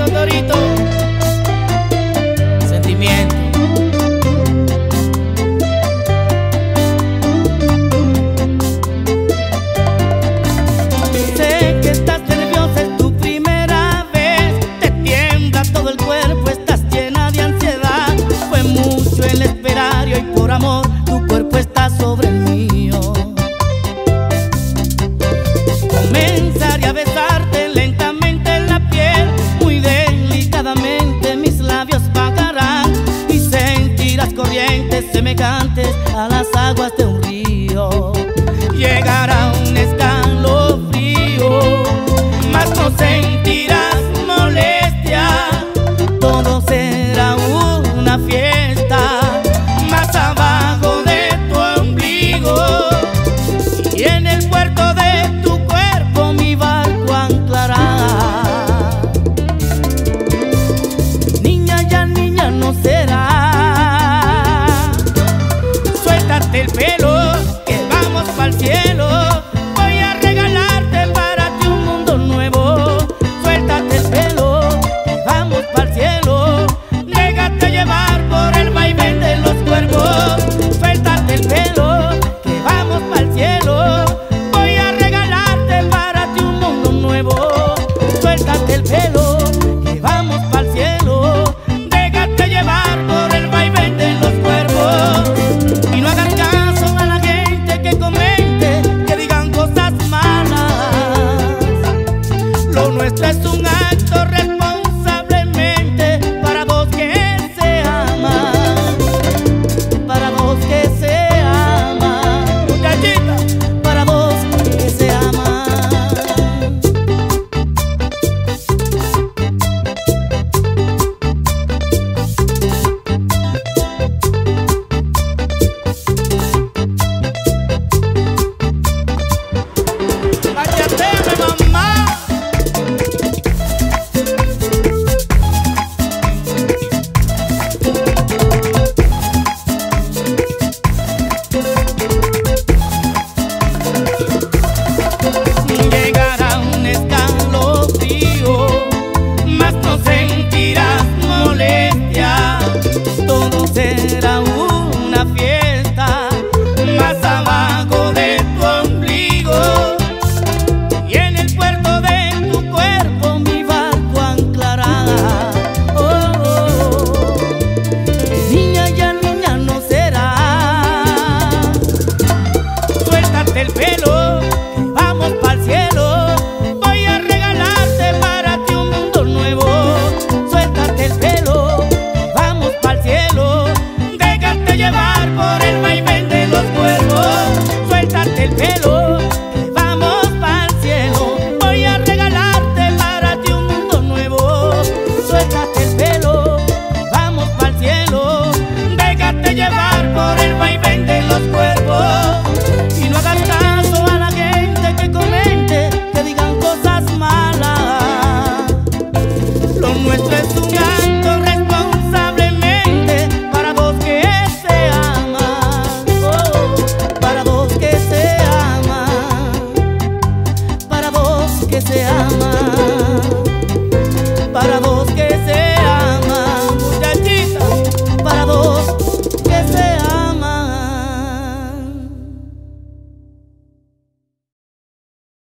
Torito, Torito. Sentimiento. corrientes semejantes a las aguas de un del pelo.